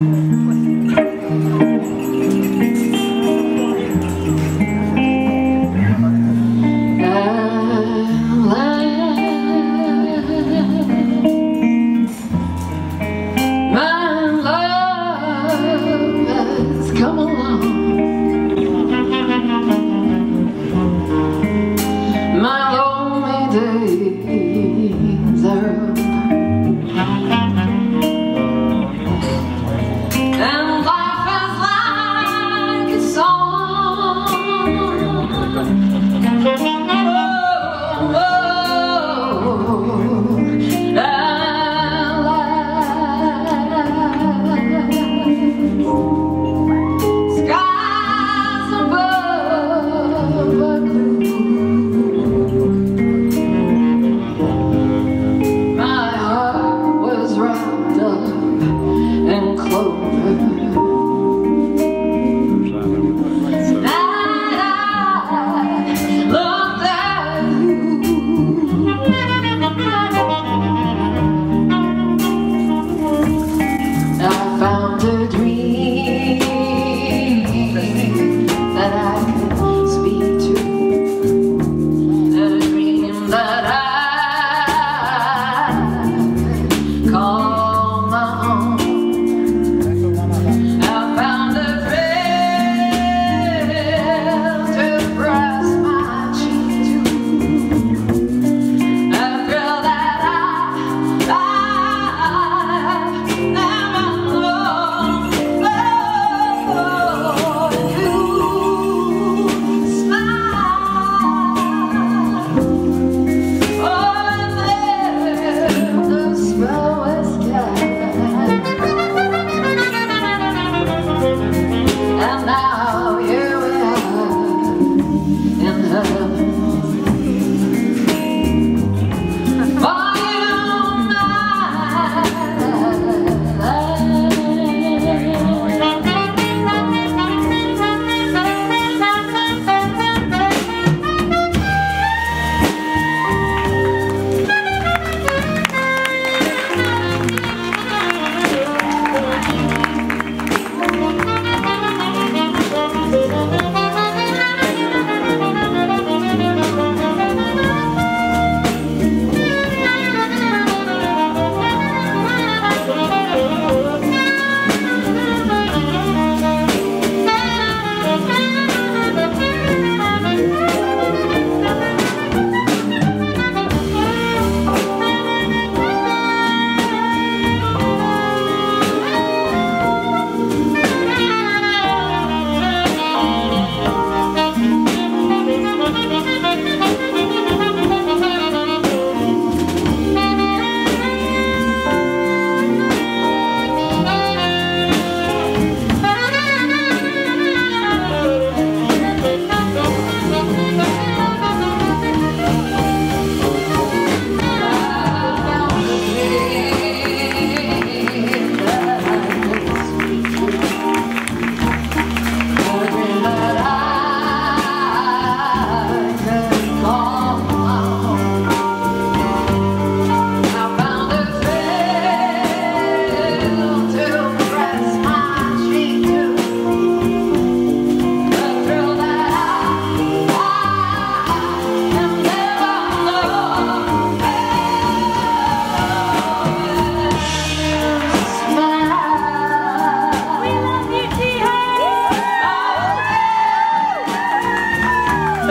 Mm-hmm.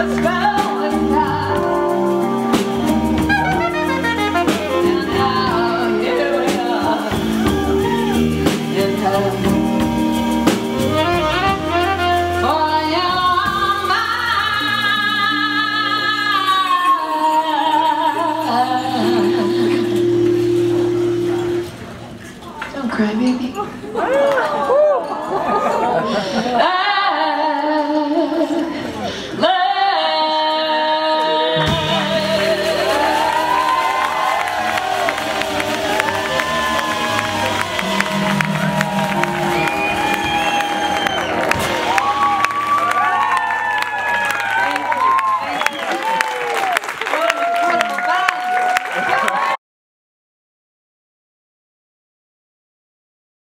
Cry, baby.